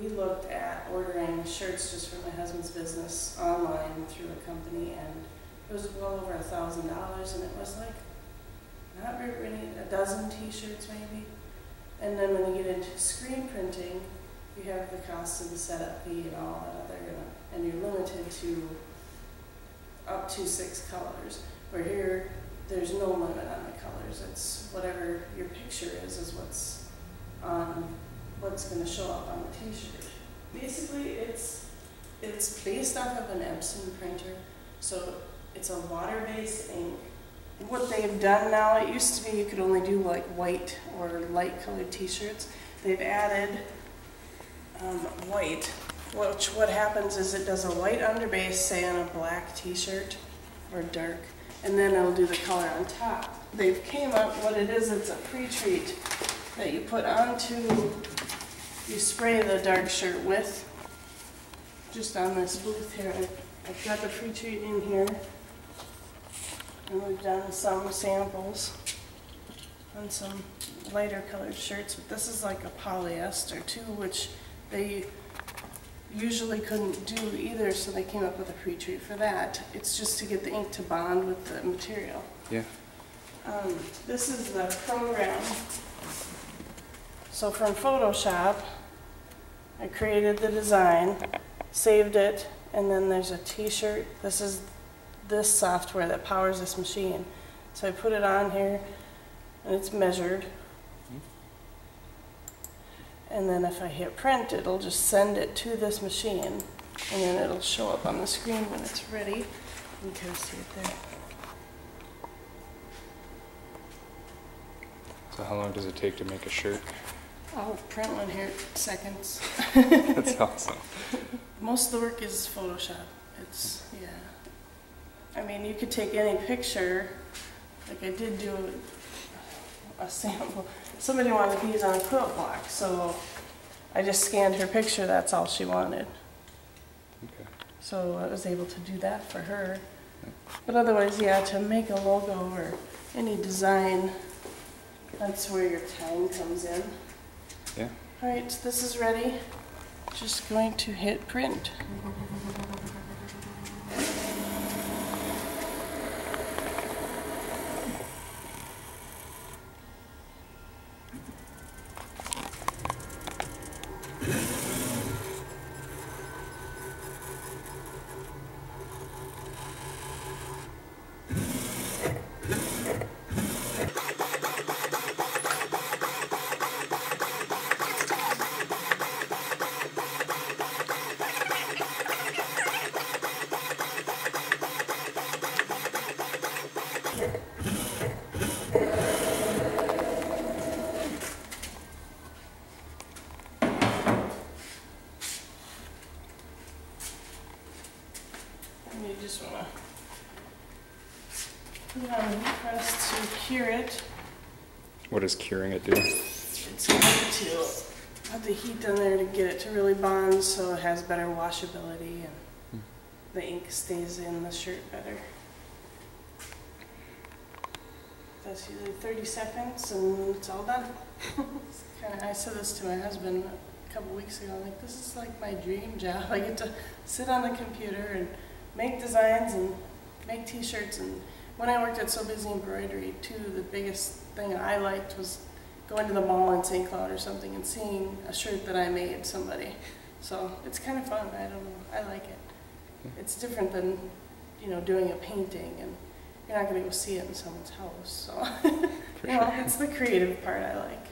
we looked at ordering shirts just for my husband's business online through a company and it was well over a thousand dollars and it was like not very many, a dozen t-shirts maybe. And then when you get into screen printing, you have the cost of the setup fee and all that other, and you're limited to up to six colors. Where here, there's no limit on the colors. It's whatever your picture is, is what's on, what's gonna show up on the t-shirt. Basically, it's, it's based off of an Epson printer, so it's a water-based ink. What they've done now, it used to be you could only do like white or light colored t-shirts. They've added um, white, which what happens is it does a white underbase, say on a black t-shirt or dark, and then it'll do the color on top. They've came up, what it is, it's a pre-treat that you put onto, you spray the dark shirt with, just on this booth here. I've got the pre-treat in here. And we've done some samples on some lighter colored shirts, but this is like a polyester too, which they usually couldn't do either, so they came up with a pre-treat for that. It's just to get the ink to bond with the material. Yeah. Um, this is the program. So from Photoshop, I created the design, saved it, and then there's a t-shirt. This is this software that powers this machine. So I put it on here, and it's measured. And then if I hit print, it'll just send it to this machine, and then it'll show up on the screen when it's ready. You can see it there. So how long does it take to make a shirt? I'll print one here, seconds. That's awesome. Most of the work is Photoshop. It's, yeah. I mean, you could take any picture, like I did do a sample. Somebody wanted these on a quilt block, so I just scanned her picture, that's all she wanted. Okay. So I was able to do that for her. But otherwise, yeah, to make a logo or any design, that's where your time comes in. Yeah. All right, so this is ready. Just going to hit print. And you just wanna put it on the press to cure it. What does curing it do? It's going to put the heat down there to get it to really bond so it has better washability and hmm. the ink stays in the shirt better. That's usually 30 seconds and it's all done. It's kinda, I said this to my husband a couple weeks ago, like, this is like my dream job. I get to sit on the computer and make designs and make t-shirts and when I worked at So Busy Embroidery too, the biggest thing I liked was going to the mall in St. Cloud or something and seeing a shirt that I made somebody. So it's kind of fun. I don't know. I like it. It's different than, you know, doing a painting and you're not going to go see it in someone's house. So, you know, it's the creative part I like.